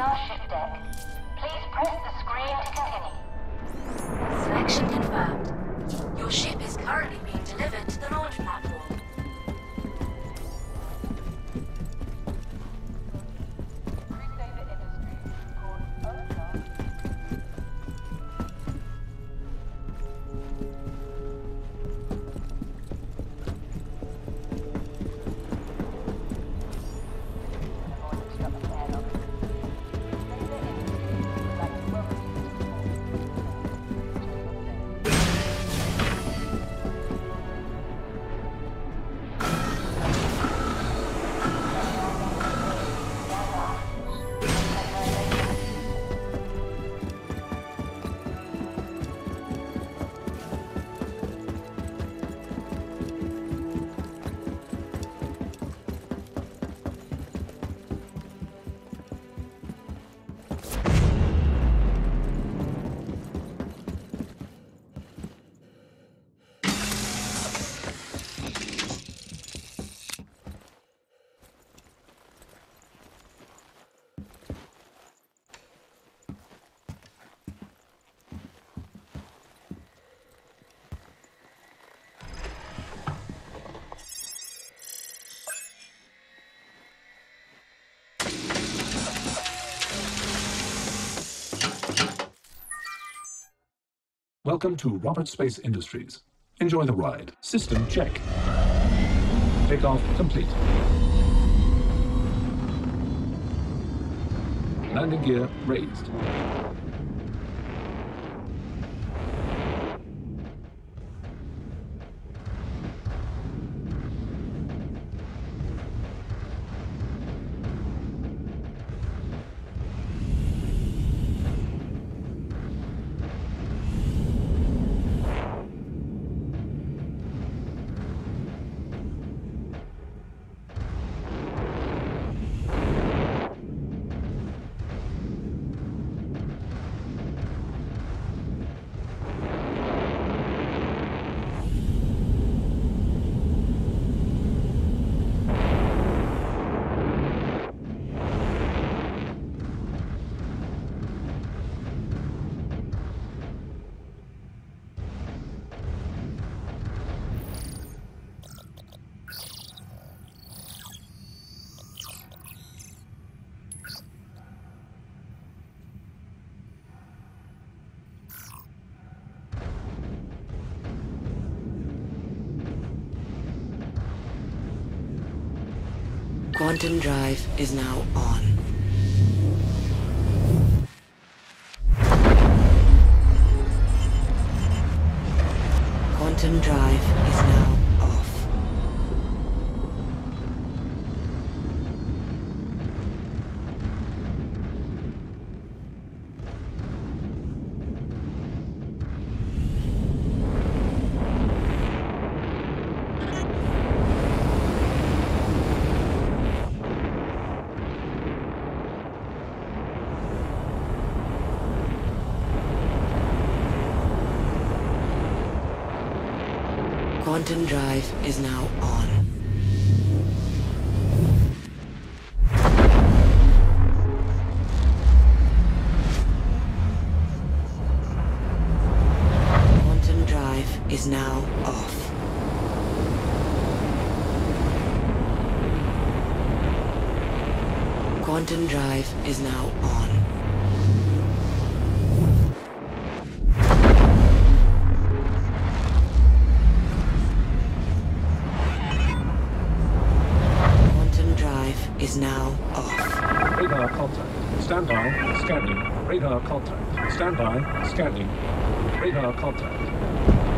our ship Welcome to Roberts Space Industries. Enjoy the ride. System check. Takeoff complete. Landing gear raised. Quantum drive is now on. Quantum drive is now on. Quantum drive is now off. Quantum drive is now on. Is now off. Radar contact. Stand by. Scanning. Radar contact. Stand by. Scanning. Radar contact.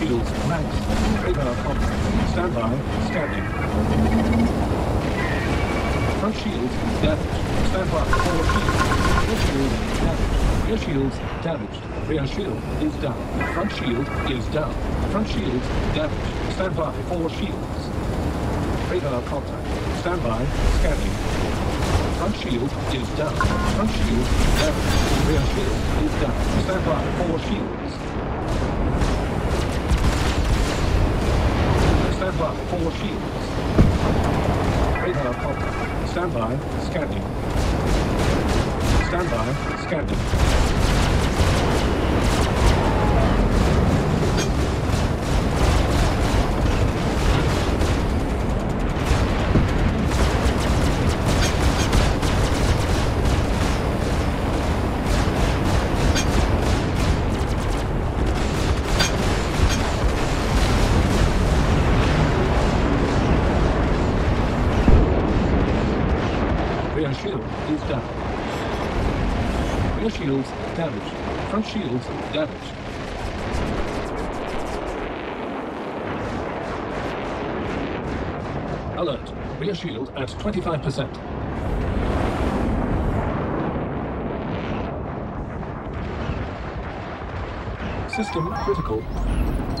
Shields max. Radar contact. Stand by. Scanning. Front shields damaged. Stand by. Forward shields. Rear shield damaged. Rear shields damaged. Rear shield is down. Front shield is down. Front shields damaged. Stand by. Forward shields. Radar contact. Stand by. Scanning. Front shield is down. Front shield damaged. Rear shield is down. Stand by. Forward shields. Shields. Radar contact. Stand by. Scanning. Stand by. Scanning. Rear shields damaged. Front shields damaged. Alert. Rear shield at 25%. System critical.